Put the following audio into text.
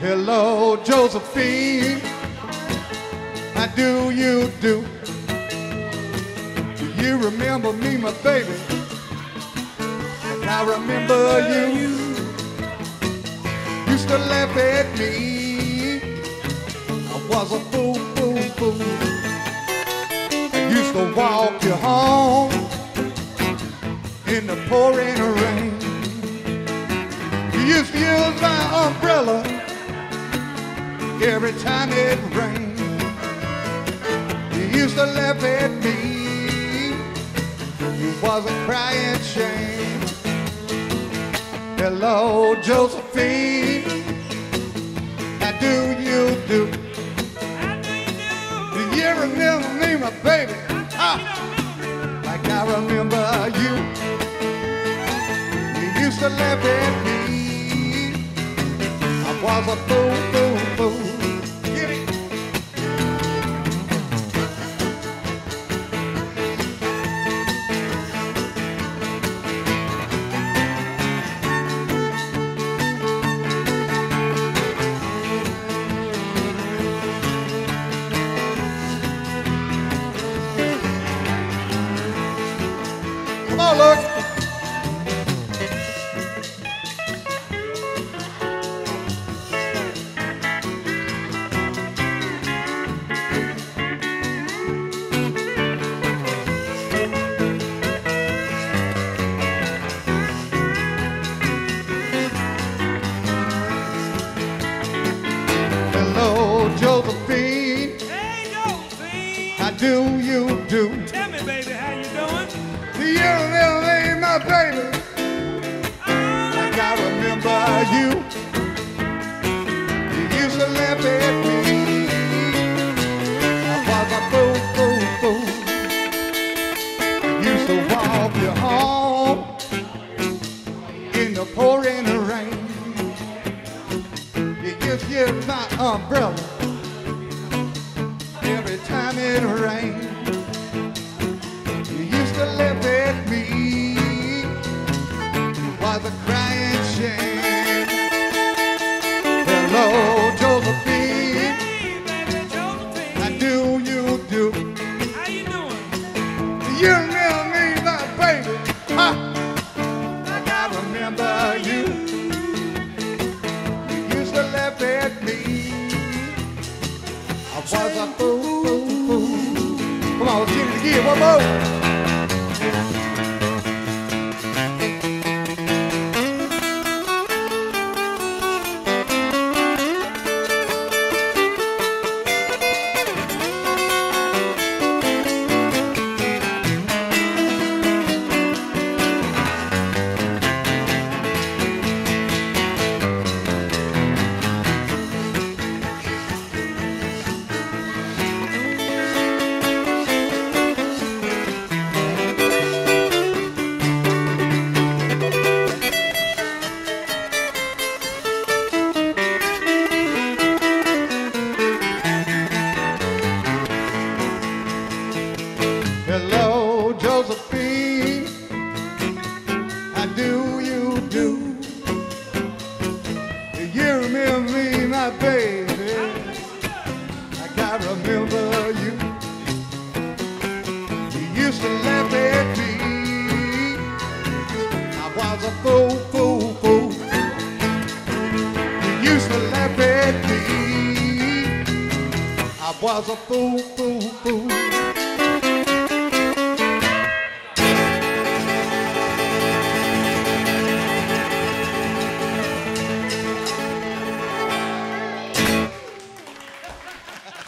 Hello, Josephine. How do you do? Do you remember me, my baby? I remember you. Used to laugh at me. I was a fool, fool, fool. I used to walk you home in the pouring rain. You used to use my umbrella every time it rained. You used to laugh at me. You wasn't crying shame. Hello, Josephine. How do you do? Do you remember me, my baby? Ah, like I remember you. You used to laugh at me. I was a fool. You do? Tell me, baby, how you doing? Do you remember me, my baby? Oh, like I remember you. You used to laugh at me. I was a fool, fool, fool. Used to walk you home in the pouring rain. You used to use my umbrella every time it rained. You used to laugh at me. Was a crying shame. Hello, Josephine. Hey, baby, Josephine. How do you do? How you doing? You remember me, my baby? Huh? Like I remember you. You used to laugh at me. I was a fool, fool, fool. Come on, let's get it again. One more. Thank you. You remember me, my baby? I remember you. You used to laugh at me. I was a fool, fool, fool. You used to laugh at me. I was a fool, fool, fool.